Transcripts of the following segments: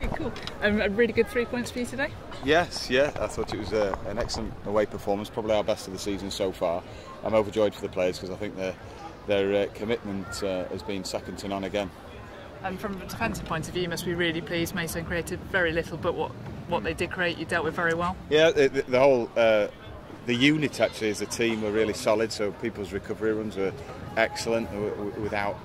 Cool. Um, a really good three points for you today. Yes, yeah, I thought it was a, an excellent away performance, probably our best of the season so far. I'm overjoyed for the players because I think their their uh, commitment uh, has been second to none again. And from a defensive point of view, you must be really pleased. Maidstone created very little, but what what they did create, you dealt with very well. Yeah, the, the whole uh, the unit actually as a team were really solid. So people's recovery runs were excellent without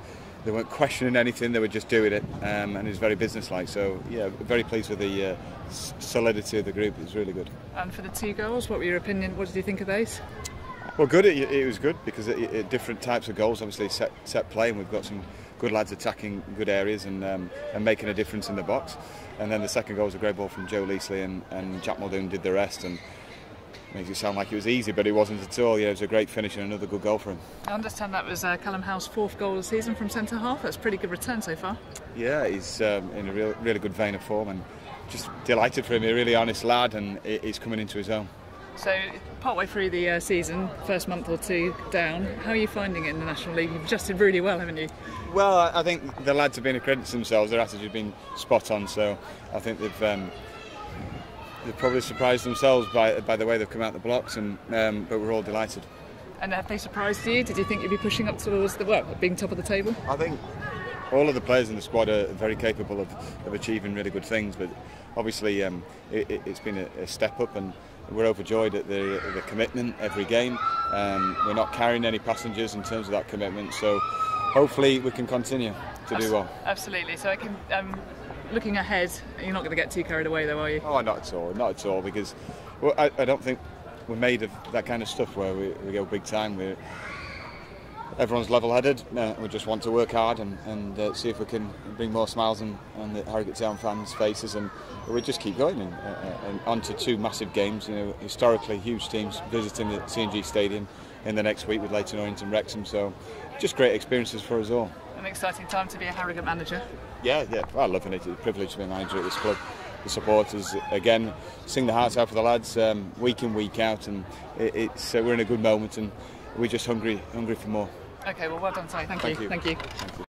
they weren't questioning anything, they were just doing it, um, and it was very businesslike. So, yeah, very pleased with the uh, solidity of the group. It was really good. And for the two goals, what were your opinion? What did you think of those? Well, good. It, it was good because it, it, different types of goals, obviously set set play, and we've got some good lads attacking good areas and um, and making a difference in the box. And then the second goal was a great ball from Joe Leesley, and, and Jack Muldoon did the rest. And makes it sound like it was easy, but it wasn't at all. Yeah, it was a great finish and another good goal for him. I understand that was uh, Callum Howe's fourth goal of the season from centre half. That's a pretty good return so far. Yeah, he's um, in a real, really good vein of form and just delighted for him. He's a really honest lad and he's coming into his own. So, partway through the uh, season, first month or two down, how are you finding it in the National League? You've adjusted really well, haven't you? Well, I think the lads have been accredited themselves. Their attitude has been spot on. So, I think they've um, they've probably surprised themselves by by the way they've come out the blocks, and um, but we're all delighted. And have they surprised you? Did you think you'd be pushing up towards the well, being top of the table? I think all of the players in the squad are very capable of, of achieving really good things, but obviously um, it, has been a, a, step up, and we're overjoyed at the, the commitment every game. Um, we're not carrying any passengers in terms of that commitment, so hopefully we can continue to do well. Absolutely. So I can. Um, looking ahead, you're not going to get too carried away, though, are you? Oh, not at all, not at all, because well, I, I, don't think we're made of that kind of stuff where we, we go big time. We're, everyone's level-headed. Uh, we just want to work hard and, and uh, see if we can bring more smiles on, on the Harrogate Town fans' faces, and we just keep going. And, uh, and on to two massive games. You know, historically huge teams visiting the CNG Stadium in the next week with Leyton Orient and Wrexham. So, just great experiences for us all an exciting time to be a Harrogate manager. Yeah, yeah, I love it. It's a privilege to be a manager at this club. The supporters again sing the hearts out for the lads um, week in week out, and it, it's uh, we're in a good moment, and we're just hungry hungry for more. Okay, well, well done, Si. Thank, Thank you. you. Thank you. Thank you.